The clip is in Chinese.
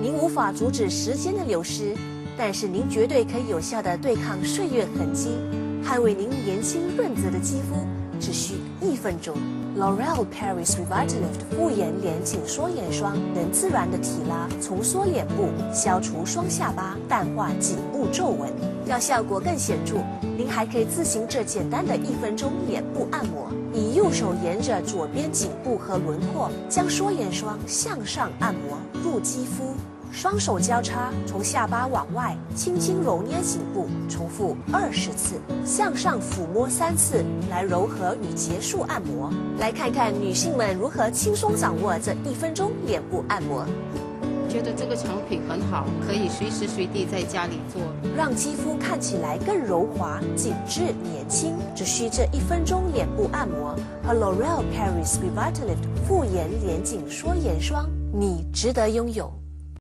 您无法阻止时间的流失，但是您绝对可以有效的对抗岁月痕迹，捍卫您年轻润泽的肌肤，只需一分钟。L'Oreal Paris Revitalift 复颜脸紧缩眼霜能自然的提拉、重缩脸部，消除双下巴，淡化颈部皱纹。要效果更显著，您还可以自行这简单的一分钟脸部按摩。以右手沿着左边颈部和轮廓，将缩眼霜向上按摩入肌肤。双手交叉，从下巴往外轻轻揉捏颈部，重复二十次，向上抚摸三次，来柔和与结束按摩。来看看女性们如何轻松掌握这一分钟脸部按摩。觉得这个产品很好，可以随时随地在家里做，让肌肤看起来更柔滑、紧致、年轻。只需这一分钟脸部按摩和 L'Oreal Paris Revitalift 复颜脸颈缩眼霜，你值得拥有。